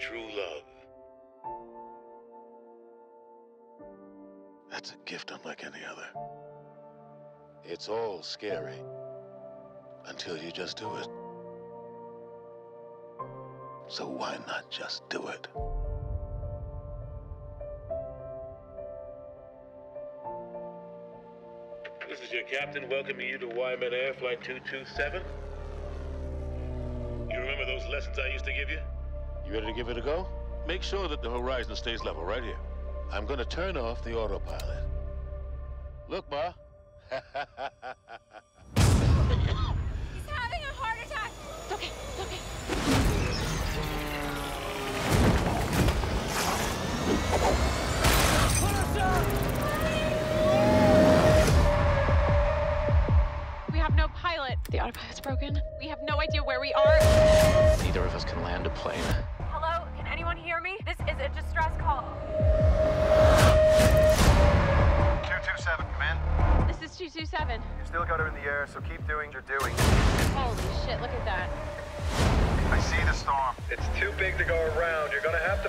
true love. That's a gift unlike any other. It's all scary until you just do it. So why not just do it? This is your captain welcoming you to Wyman Air Flight 227. You remember those lessons I used to give you? You ready to give it a go? Make sure that the horizon stays level right here. I'm gonna turn off the autopilot. Look, Ma. He's having a heart attack. It's okay. It's okay. Put us down! We have no pilot. The autopilot's broken. We have no idea where we are. Neither of us can land a plane. 227. You still got her in the air, so keep doing what you're doing. Holy shit, look at that. I see the storm. It's too big to go around. You're gonna have